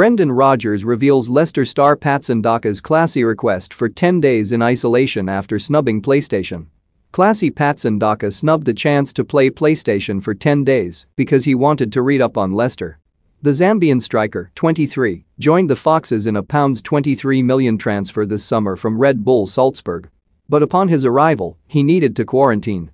Brendan Rodgers reveals Leicester star Patson Daka's classy request for 10 days in isolation after snubbing PlayStation. Classy Patson Daka snubbed the chance to play PlayStation for 10 days because he wanted to read up on Leicester. The Zambian striker, 23, joined the Foxes in a £23 million transfer this summer from Red Bull Salzburg. But upon his arrival, he needed to quarantine.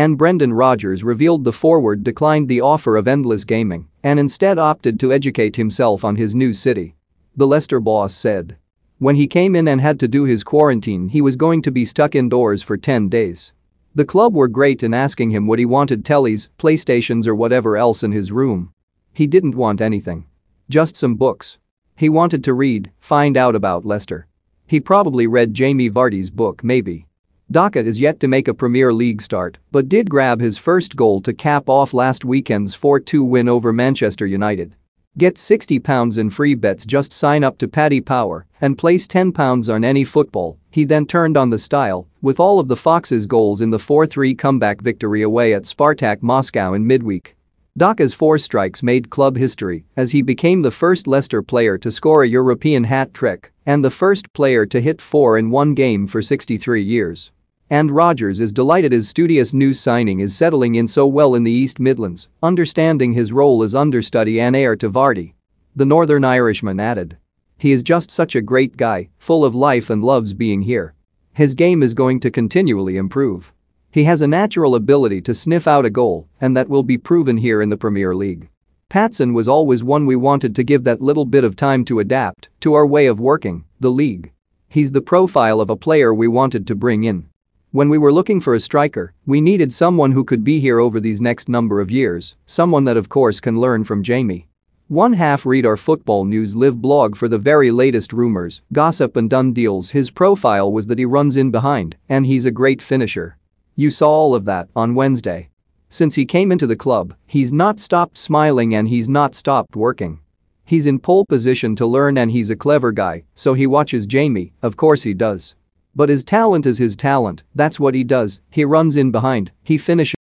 And Brendan Rodgers revealed the forward declined the offer of endless gaming and instead opted to educate himself on his new city. The Leicester boss said. When he came in and had to do his quarantine he was going to be stuck indoors for 10 days. The club were great in asking him what he wanted tellies, playstations or whatever else in his room. He didn't want anything. Just some books. He wanted to read, find out about Leicester. He probably read Jamie Vardy's book maybe. Daka is yet to make a Premier League start but did grab his first goal to cap off last weekend's 4-2 win over Manchester United. Get £60 in free bets just sign up to Paddy Power and place £10 on any football, he then turned on the style with all of the Foxes' goals in the 4-3 comeback victory away at Spartak Moscow in midweek. Daka's four strikes made club history as he became the first Leicester player to score a European hat-trick and the first player to hit four in one game for 63 years. And Rodgers is delighted his studious new signing is settling in so well in the East Midlands, understanding his role as understudy and heir to Vardy. The Northern Irishman added. He is just such a great guy, full of life and loves being here. His game is going to continually improve. He has a natural ability to sniff out a goal, and that will be proven here in the Premier League. Patson was always one we wanted to give that little bit of time to adapt to our way of working, the league. He's the profile of a player we wanted to bring in. When we were looking for a striker, we needed someone who could be here over these next number of years, someone that of course can learn from Jamie. One half read our Football News Live blog for the very latest rumors, gossip and done deals his profile was that he runs in behind and he's a great finisher. You saw all of that on Wednesday. Since he came into the club, he's not stopped smiling and he's not stopped working. He's in pole position to learn and he's a clever guy, so he watches Jamie, of course he does. But his talent is his talent, that's what he does, he runs in behind, he finishes